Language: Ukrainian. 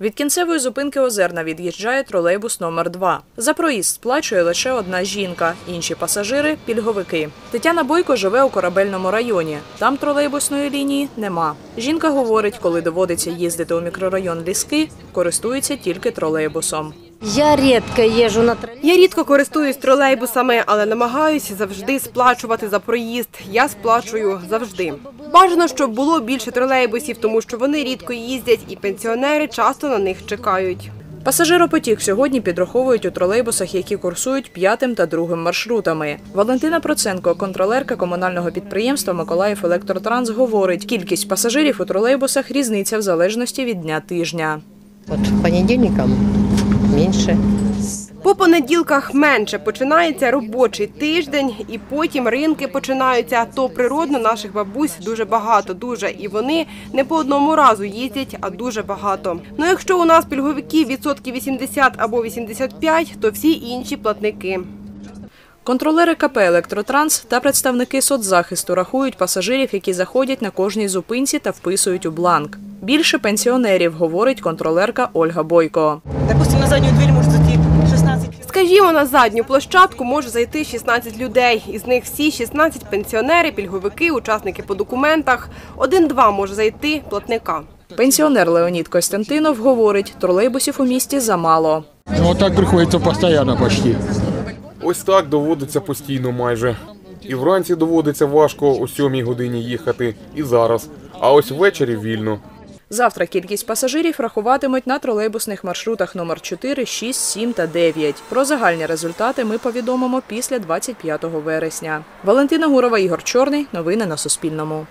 Від кінцевої зупинки Озерна від'їжджає тролейбус номер 2 За проїзд сплачує лише одна жінка, інші пасажири – пільговики. Тетяна Бойко живе у корабельному районі. Там тролейбусної лінії нема. Жінка говорить, коли доводиться їздити у мікрорайон Ліски, користується тільки тролейбусом. Я редко езжу на троллейбусе. Я рідко користуюсь тролейбусами, але намагаюся завжди сплачувати за проїзд. Я сплачую завжди. Бажано, щоб було більше тролейбусів, тому що вони рідко їздять, і пенсіонери часто на них чекають. Пасажиропотік сьогодні підраховують у тролейбусах, які курсують п'ятим та другим маршрутами. Валентина Проценко, контролерка комунального підприємства Миколаїв Електротранс, говорить, кількість пасажирів у тролейбусах різниця в залежності від дня тижня. Вот понедельникам меньше. По понеділках менше починається робочий тиждень, і потім ринки починаються. То природно наших бабусь дуже багато, дуже і вони не по одному разу їздять, а дуже багато. Ну якщо у нас пільговики відсотки 80 або 85, то всі інші платники. Контролери КП «Електротранс» та представники соцзахисту рахують пасажирів, які заходять на кожній зупинці та вписують у бланк. Більше пенсіонерів, говорить контролерка Ольга Бойко. Допустим, на может зайти 16 Скажімо, на задню площадку може зайти 16 людей. Із них всі 16 пенсіонери, пільговики, учасники по документах. Один-два може зайти платника. Пенсіонер Леонід Костянтинов говорить, тролейбусів у місті замало. Ну, вот так приходится постоянно почти. Ось так доводиться постійно майже. І вранці доводиться важко о сьомій годині їхати, і зараз. А ось ввечері вільно. Завтра кількість пасажирів рахуватимуть на тролейбусних маршрутах номер 4, 6, 7 та 9. Про загальні результати ми повідомимо після 25 вересня. Валентина Гурова, Ігор Чорний. Новини на Суспільному.